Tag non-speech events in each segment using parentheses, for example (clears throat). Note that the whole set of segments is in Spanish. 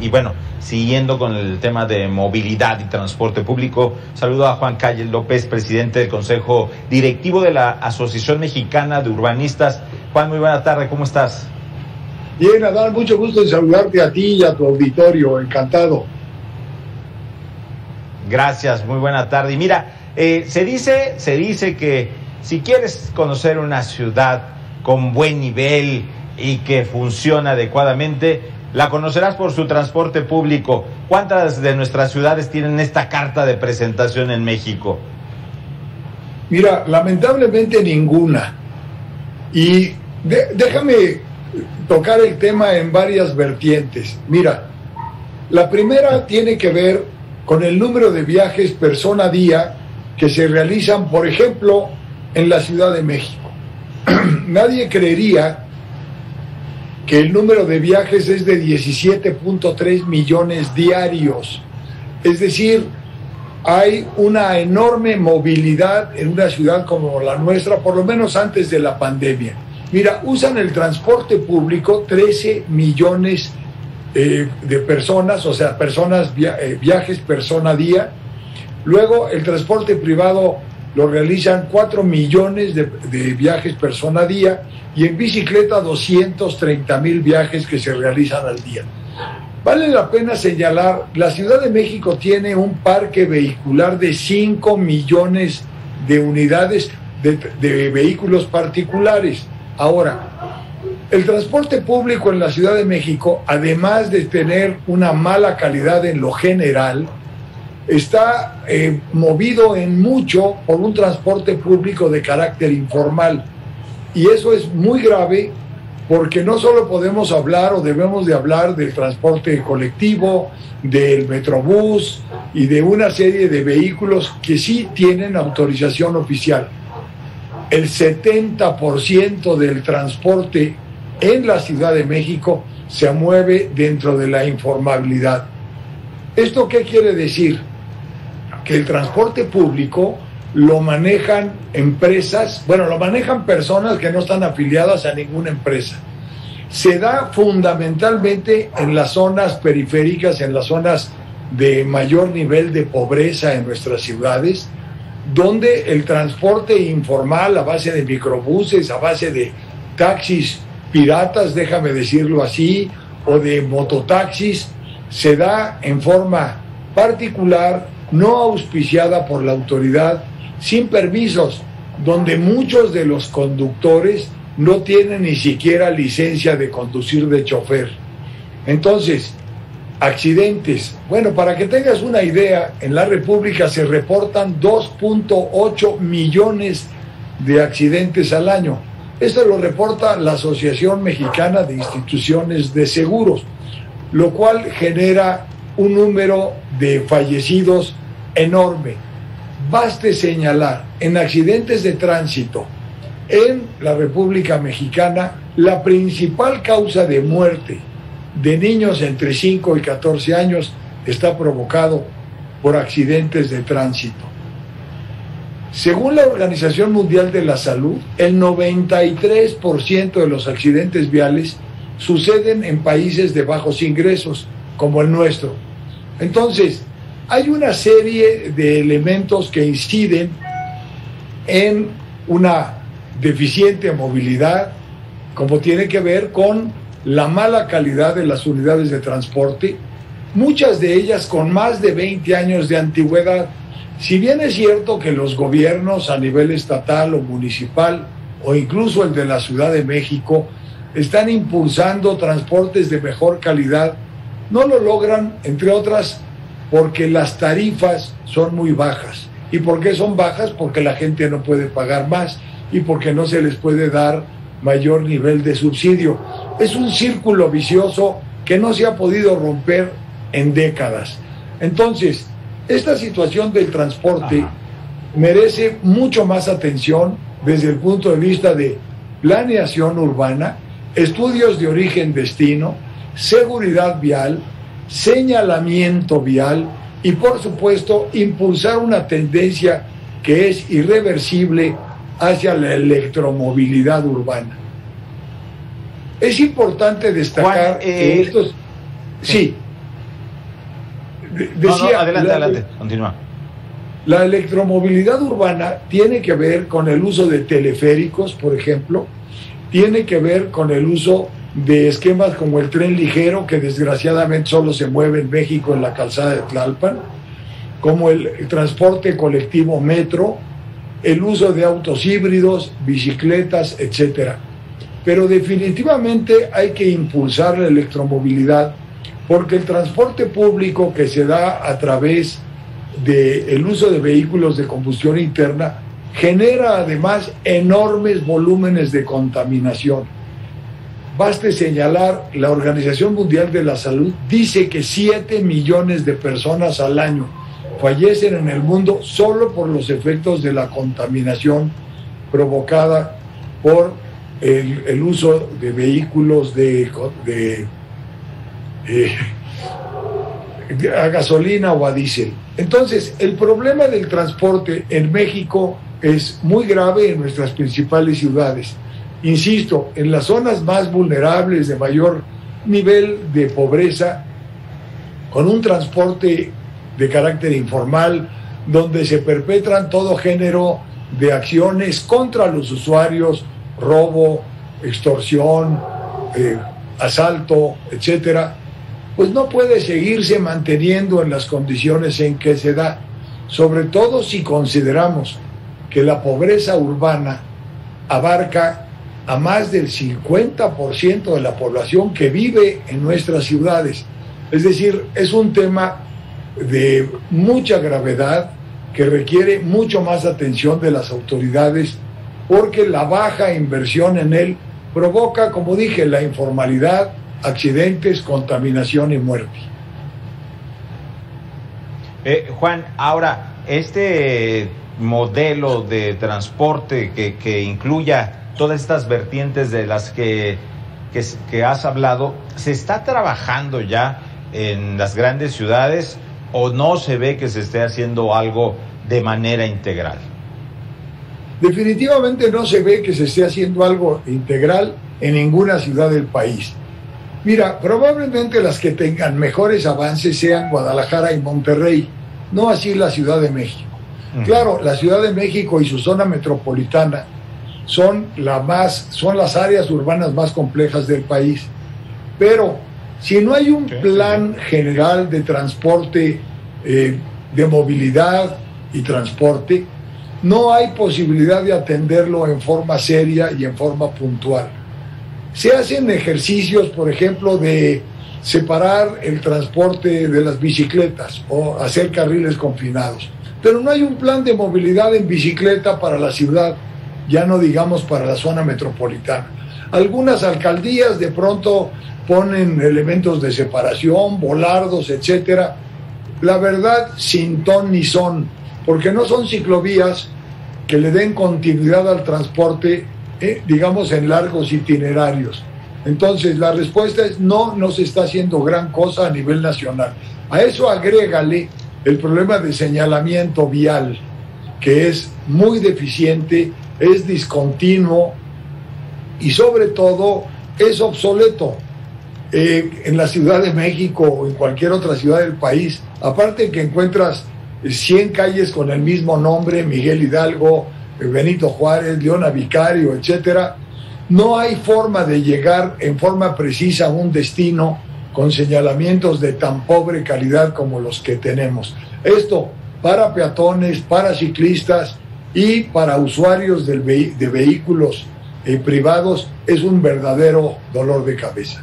y bueno, siguiendo con el tema de movilidad y transporte público, saludo a Juan Calle López, presidente del Consejo Directivo de la Asociación Mexicana de Urbanistas. Juan, muy buena tarde, ¿cómo estás? Bien, Adán, mucho gusto en saludarte a ti y a tu auditorio, encantado. Gracias, muy buena tarde. Y mira, eh, se dice, se dice que si quieres conocer una ciudad con buen nivel y que funciona adecuadamente, la conocerás por su transporte público. ¿Cuántas de nuestras ciudades tienen esta carta de presentación en México? Mira, lamentablemente ninguna. Y déjame tocar el tema en varias vertientes. Mira, la primera tiene que ver con el número de viajes persona día que se realizan, por ejemplo, en la Ciudad de México. (clears throat) Nadie creería que el número de viajes es de 17.3 millones diarios. Es decir, hay una enorme movilidad en una ciudad como la nuestra, por lo menos antes de la pandemia. Mira, usan el transporte público 13 millones eh, de personas, o sea, personas, eh, viajes persona día. Luego el transporte privado lo realizan 4 millones de, viajes persona día y en bicicleta 230 mil viajes que se realizan al día. Vale la pena señalar, la Ciudad de México tiene un parque vehicular de 5 millones de unidades de, de vehículos particulares. Ahora, el transporte público en la Ciudad de México, además de tener una mala calidad en lo general, está eh, movido en mucho por un transporte público de carácter informal. Y eso es muy grave porque no solo podemos hablar o debemos de hablar del transporte colectivo, del metrobús y de una serie de vehículos que sí tienen autorización oficial el 70% del transporte en la Ciudad de México se mueve dentro de la informabilidad. ¿Esto qué quiere decir? Que el transporte público lo manejan empresas, bueno, lo manejan personas que no están afiliadas a ninguna empresa. Se da fundamentalmente en las zonas periféricas, en las zonas de mayor nivel de pobreza en nuestras ciudades, donde el transporte informal a base de microbuses, a base de taxis piratas, déjame decirlo así, o de mototaxis, se da en forma particular, no auspiciada por la autoridad, sin permisos, donde muchos de los conductores no tienen ni siquiera licencia de conducir de chofer. Entonces, accidentes. Bueno, para que tengas una idea, en la República se reportan 2.8 millones de accidentes al año. Esto lo reporta la Asociación Mexicana de Instituciones de Seguros, lo cual genera un número de fallecidos enorme. Baste señalar, en accidentes de tránsito en la República Mexicana, la principal causa de muerte de niños entre 5 y 14 años está provocado por accidentes de tránsito. Según la Organización Mundial de la Salud, el 93% de los accidentes viales suceden en países de bajos ingresos, como el nuestro. Entonces, hay una serie de elementos que inciden en una deficiente movilidad, como tiene que ver con la mala calidad de las unidades de transporte, muchas de ellas con más de 20 años de antigüedad. Si bien es cierto que los gobiernos a nivel estatal o municipal o incluso el de la Ciudad de México están impulsando transportes de mejor calidad, no lo logran, entre otras, porque las tarifas son muy bajas. ¿Y por qué son bajas? Porque la gente no puede pagar más y porque no se les puede dar mayor nivel de subsidio. Es un círculo vicioso que no se ha podido romper en décadas. Entonces, esta situación del transporte merece mucho más atención desde el punto de vista de planeación urbana, estudios de origen-destino, seguridad vial, señalamiento vial y por supuesto impulsar una tendencia que es irreversible hacia la electromovilidad urbana. Es importante destacar que eh, estos... Sí. decía, adelante, adelante, continúa. La electromovilidad urbana tiene que ver con el uso de teleféricos, por ejemplo, tiene que ver con el uso de esquemas como el tren ligero, que desgraciadamente solo se mueve en México en la calzada de Tlalpan, como el, transporte colectivo metro, el uso de autos híbridos, bicicletas, etc. Pero definitivamente hay que impulsar la electromovilidad porque el transporte público que se da a través del uso de vehículos de combustión interna genera además enormes volúmenes de contaminación. Baste señalar, la Organización Mundial de la Salud dice que 7 millones de personas al año fallecen en el mundo solo por los efectos de la contaminación provocada por el, uso de vehículos de, eh, (laughs) a gasolina o a diésel. Entonces, el problema del transporte en México es muy grave en nuestras principales ciudades. Insisto, en las zonas más vulnerables de mayor nivel de pobreza, con un transporte de carácter informal, donde se perpetran todo género de acciones contra los usuarios, robo, extorsión, eh, asalto, etcétera, pues no puede seguirse manteniendo en las condiciones en que se da, sobre todo si consideramos que la pobreza urbana abarca a más del 50% de la población que vive en nuestras ciudades. Es decir, es un tema de mucha gravedad que requiere mucho más atención de las autoridades porque la baja inversión en él provoca, como dije, la informalidad, accidentes, contaminación y muerte. Eh, Juan, ahora, este modelo de transporte que, incluya todas estas vertientes de las que, que, has hablado, ¿se está trabajando ya en las grandes ciudades o no se ve que se esté haciendo algo de manera integral? Definitivamente no se ve que se esté haciendo algo integral en ninguna ciudad del país. Mira, probablemente las que tengan mejores avances sean Guadalajara y Monterrey, no así la Ciudad de México. Claro, la Ciudad de México y su zona metropolitana son, la más, son las áreas urbanas más complejas del país. Pero si no hay un plan general de transporte, eh, de movilidad y transporte, no hay posibilidad de atenderlo en forma seria y en forma puntual. Se hacen ejercicios, por ejemplo, de separar el transporte de las bicicletas o hacer carriles confinados. Pero no hay un plan de movilidad en bicicleta para la ciudad, ya no digamos para la zona metropolitana. Algunas alcaldías de pronto ponen elementos de separación, volardos, etcétera. La verdad, sin ton ni son, porque no son ciclovías que le den continuidad al transporte, eh, digamos, en largos itinerarios. Entonces, la respuesta es no, no se está haciendo gran cosa a nivel nacional. A eso agrégale el problema de señalamiento vial, que es muy deficiente, es discontinuo y sobre todo es obsoleto. Eh, en la Ciudad de México o en cualquier otra ciudad del país, aparte que encuentras 100 calles con el mismo nombre, Miguel Hidalgo, Benito Juárez, Leona Vicario, etcétera, no hay forma de llegar en forma precisa a un destino con señalamientos de tan pobre calidad como los que tenemos. Esto para peatones, para ciclistas y para usuarios de vehículos eh, privados es un verdadero dolor de cabeza.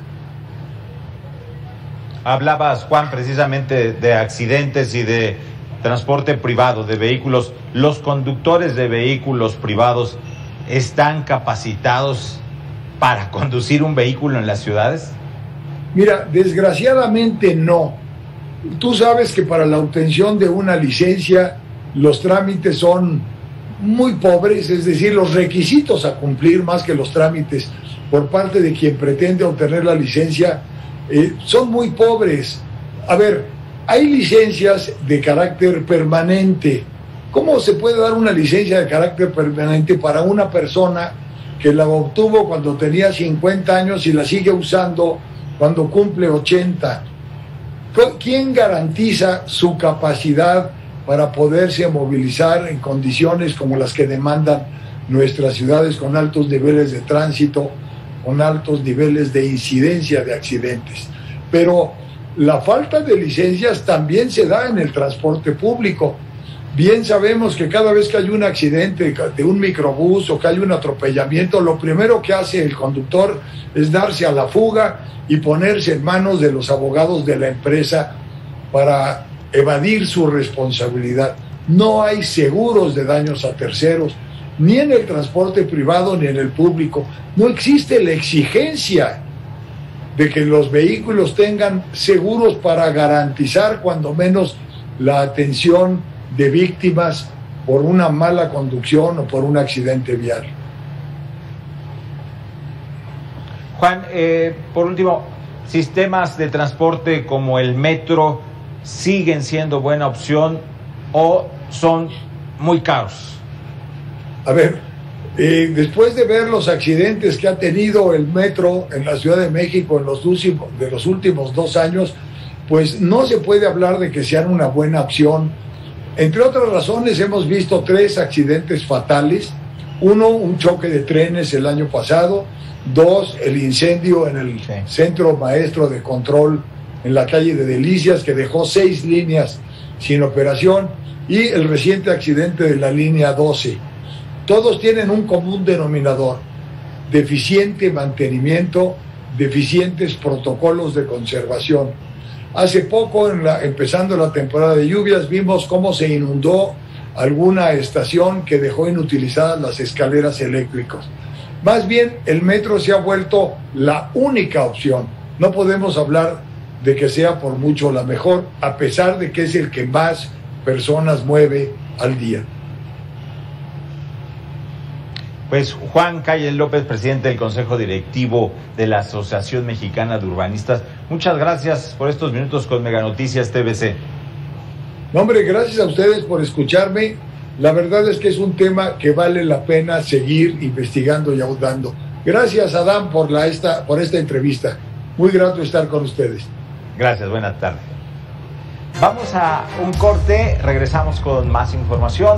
Hablabas, Juan, precisamente de accidentes y de transporte privado, de vehículos. ¿Los conductores de vehículos privados están capacitados para (laughs) conducir un vehículo en las ciudades? Mira, desgraciadamente no. Tú sabes que para la obtención de una licencia los trámites son muy pobres, es decir, los requisitos a cumplir más que los trámites por parte de quien pretende obtener la licencia eh, son muy pobres. A ver, hay licencias de carácter permanente. ¿Cómo se puede dar una licencia de carácter permanente para una persona que la obtuvo cuando tenía 50 años y la sigue usando cuando cumple 80. ¿quién garantiza su capacidad para poderse movilizar en condiciones como las que demandan nuestras ciudades con altos niveles de tránsito, con altos niveles de incidencia de accidentes? Pero la falta de licencias también se da en el transporte público. Bien sabemos que cada vez que hay un accidente de un microbús o que hay un atropellamiento, lo primero que hace el conductor es darse a la fuga y ponerse en manos de los abogados de la empresa para evadir su responsabilidad. No hay seguros de daños a terceros, ni en el transporte privado ni en el público. No existe la exigencia de que los vehículos tengan seguros para garantizar cuando menos la atención de víctimas por una mala conducción o por un accidente vial. Juan, eh, por último, sistemas de transporte como el metro siguen siendo buena opción o son muy caros. A ver, eh, después de ver los accidentes que ha tenido el metro en la Ciudad de México en los últimos, de los últimos dos años, pues no se puede hablar de que sean una buena opción entre otras razones, hemos visto tres accidentes fatales. Uno, un choque de trenes el año pasado. Dos, el incendio en el centro maestro de control en la calle de Delicias, que dejó seis líneas sin operación. Y el reciente accidente de la línea 12. Todos tienen un común denominador, deficiente mantenimiento, deficientes protocolos de conservación Hace poco, empezando la temporada de lluvias, vimos cómo se inundó alguna estación que dejó inutilizadas las escaleras eléctricas. Más bien, el metro se ha vuelto la única opción. No podemos hablar de que sea por mucho la mejor, a pesar de que es el que más personas mueve al día. Pues Juan Calle López, presidente del Consejo Directivo de la Asociación Mexicana de Urbanistas, muchas gracias por estos minutos con Mega Noticias TVC. No, hombre, gracias a ustedes por escucharme. La verdad es que es un tema que vale la pena seguir investigando y ahondando. Gracias, Adán, por, la, esta, por esta entrevista. Muy grato estar con ustedes. Gracias, buenas tardes. Vamos a un corte, regresamos con más información.